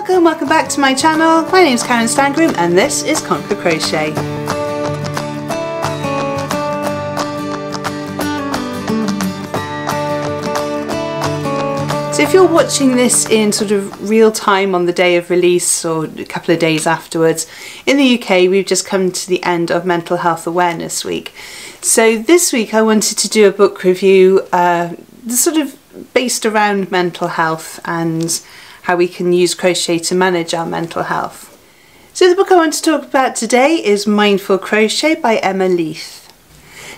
Welcome, welcome back to my channel. My name is Karen Stangroom and this is Conquer Crochet. So if you're watching this in sort of real time on the day of release or a couple of days afterwards, in the UK we've just come to the end of Mental Health Awareness Week. So this week I wanted to do a book review uh, sort of based around mental health and how we can use crochet to manage our mental health. So the book I want to talk about today is Mindful Crochet by Emma Leith.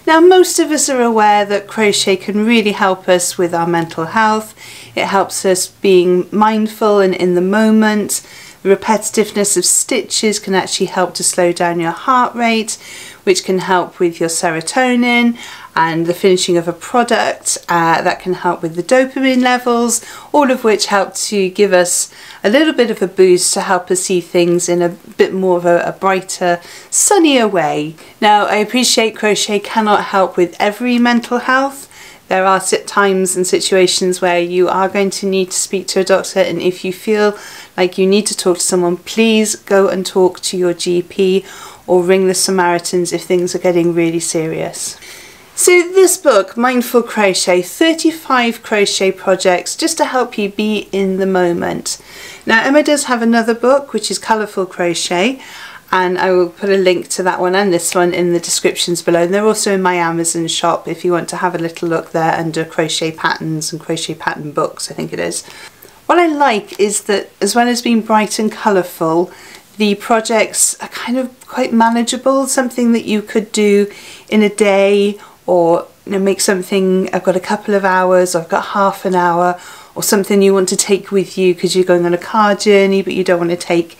Now most of us are aware that crochet can really help us with our mental health. It helps us being mindful and in the moment. The repetitiveness of stitches can actually help to slow down your heart rate, which can help with your serotonin and the finishing of a product uh, that can help with the dopamine levels, all of which help to give us a little bit of a boost to help us see things in a bit more of a, a brighter, sunnier way. Now, I appreciate crochet cannot help with every mental health. There are times and situations where you are going to need to speak to a doctor, and if you feel like you need to talk to someone, please go and talk to your GP or ring the Samaritans if things are getting really serious. So this book, Mindful Crochet, 35 crochet projects just to help you be in the moment. Now Emma does have another book which is Colourful Crochet and I will put a link to that one and this one in the descriptions below. And they're also in my Amazon shop if you want to have a little look there under crochet patterns and crochet pattern books I think it is. What I like is that as well as being bright and colourful the projects are kind of quite manageable, something that you could do in a day or you know, make something, I've got a couple of hours, I've got half an hour, or something you want to take with you because you're going on a car journey but you don't want to take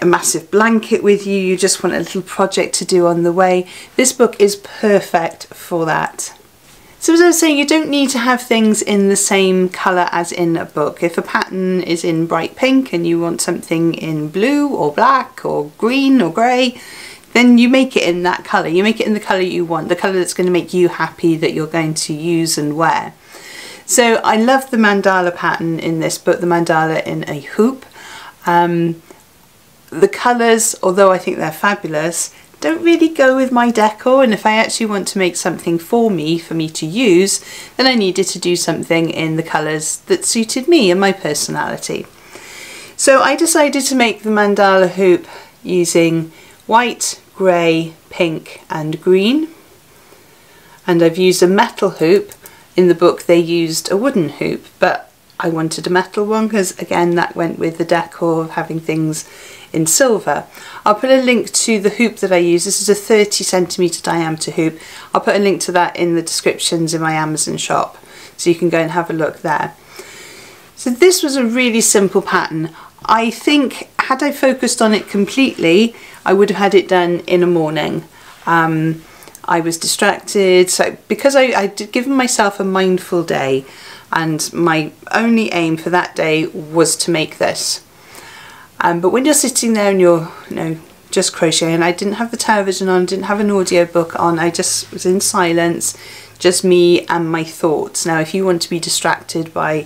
a massive blanket with you, you just want a little project to do on the way. This book is perfect for that. So as I was saying, you don't need to have things in the same colour as in a book. If a pattern is in bright pink and you want something in blue or black or green or grey, then you make it in that colour. You make it in the colour you want, the colour that's going to make you happy that you're going to use and wear. So I love the mandala pattern in this book, the mandala in a hoop. Um, the colours, although I think they're fabulous, don't really go with my decor and if I actually want to make something for me, for me to use, then I needed to do something in the colours that suited me and my personality. So I decided to make the mandala hoop using white, grey, pink and green. And I've used a metal hoop. In the book they used a wooden hoop, but I wanted a metal one because again that went with the decor of having things in silver. I'll put a link to the hoop that I use. This is a 30 centimetre diameter hoop. I'll put a link to that in the descriptions in my Amazon shop so you can go and have a look there. So this was a really simple pattern. I think had I focused on it completely, I would have had it done in a morning. Um, I was distracted, so because I, I given myself a mindful day, and my only aim for that day was to make this. Um, but when you're sitting there and you're, you know, just crocheting, I didn't have the television on, didn't have an audio book on, I just was in silence, just me and my thoughts. Now, if you want to be distracted by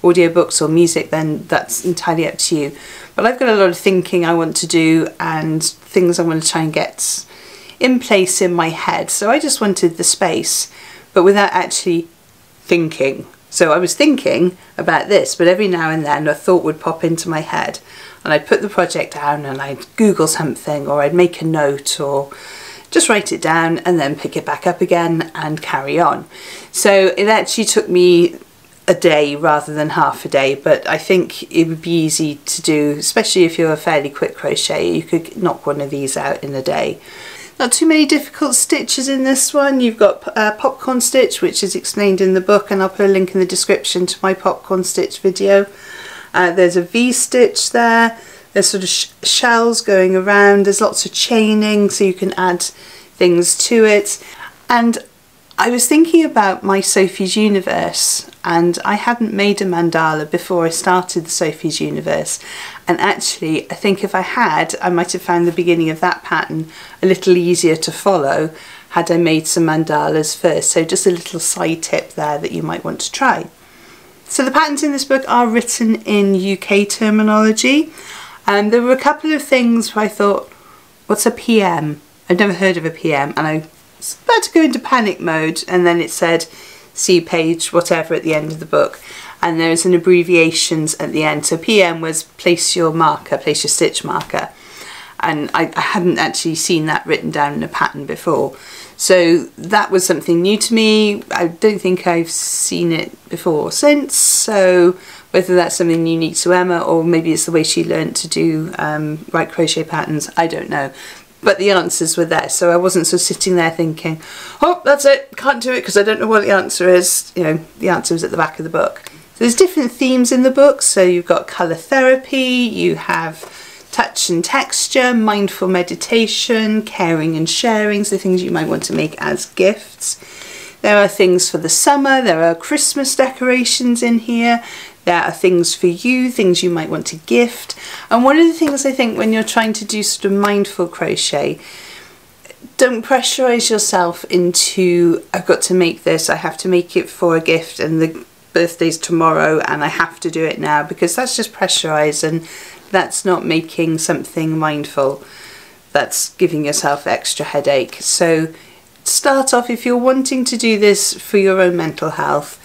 audiobooks or music, then that's entirely up to you. But I've got a lot of thinking I want to do and things I want to try and get in place in my head. So I just wanted the space, but without actually thinking. So I was thinking about this, but every now and then a thought would pop into my head and I'd put the project down and I'd Google something or I'd make a note or just write it down and then pick it back up again and carry on. So it actually took me a day rather than half a day but I think it would be easy to do especially if you're a fairly quick crochet you could knock one of these out in a day. Not too many difficult stitches in this one. You've got a uh, popcorn stitch which is explained in the book and I'll put a link in the description to my popcorn stitch video. Uh, there's a V-stitch there. There's sort of sh shells going around. There's lots of chaining so you can add things to it. And I was thinking about my Sophie's Universe and I hadn't made a mandala before I started the Sophie's Universe and actually I think if I had I might have found the beginning of that pattern a little easier to follow had I made some mandalas first so just a little side tip there that you might want to try. So the patterns in this book are written in UK terminology. And there were a couple of things where I thought, what's a PM? I've never heard of a PM and I was about to go into panic mode and then it said see page whatever at the end of the book and there's an abbreviations at the end. So PM was place your marker, place your stitch marker. And I, I hadn't actually seen that written down in a pattern before. So that was something new to me. I don't think I've seen it before or since. So whether that's something unique to Emma or maybe it's the way she learned to do um, write crochet patterns, I don't know. But the answers were there, so I wasn't sort of sitting there thinking, oh, that's it, can't do it because I don't know what the answer is. You know, the answer was at the back of the book. So there's different themes in the book. So you've got colour therapy, you have touch and texture, mindful meditation, caring and sharing, so things you might want to make as gifts. There are things for the summer, there are Christmas decorations in here, there are things for you, things you might want to gift. And one of the things I think when you're trying to do sort of mindful crochet, don't pressurize yourself into I've got to make this, I have to make it for a gift and the birthday's tomorrow and I have to do it now because that's just pressurized and that's not making something mindful. That's giving yourself extra headache. So start off if you're wanting to do this for your own mental health,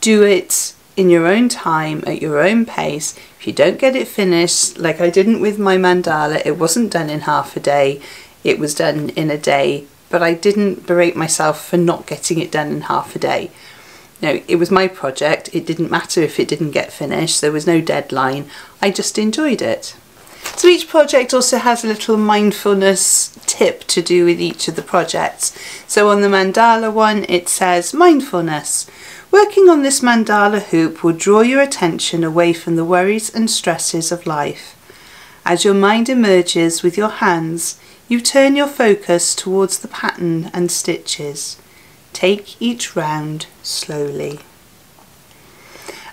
do it in your own time at your own pace. If you don't get it finished, like I didn't with my mandala, it wasn't done in half a day, it was done in a day, but I didn't berate myself for not getting it done in half a day. No, it was my project. It didn't matter if it didn't get finished. There was no deadline. I just enjoyed it. So each project also has a little mindfulness tip to do with each of the projects. So on the mandala one, it says mindfulness. Working on this mandala hoop will draw your attention away from the worries and stresses of life. As your mind emerges with your hands, you turn your focus towards the pattern and stitches. Take each round slowly.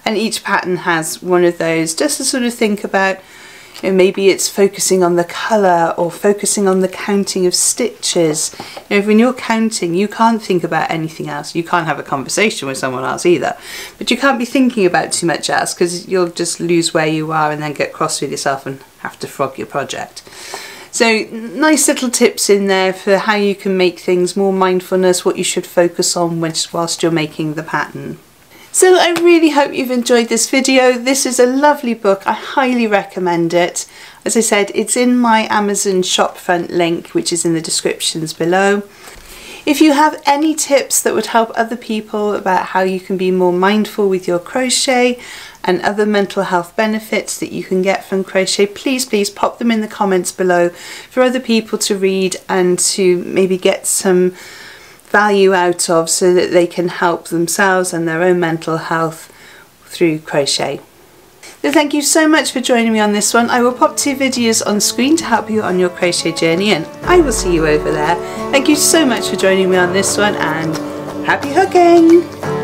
And each pattern has one of those just to sort of think about know, maybe it's focusing on the colour or focusing on the counting of stitches. You know, when you're counting, you can't think about anything else. You can't have a conversation with someone else either. But you can't be thinking about too much else because you'll just lose where you are and then get cross with yourself and have to frog your project. So nice little tips in there for how you can make things more mindfulness, what you should focus on whilst you're making the pattern. So I really hope you've enjoyed this video. This is a lovely book. I highly recommend it. As I said, it's in my Amazon shopfront link, which is in the descriptions below. If you have any tips that would help other people about how you can be more mindful with your crochet and other mental health benefits that you can get from crochet, please, please pop them in the comments below for other people to read and to maybe get some value out of so that they can help themselves and their own mental health through crochet. So thank you so much for joining me on this one. I will pop two videos on screen to help you on your crochet journey and I will see you over there. Thank you so much for joining me on this one and happy hooking!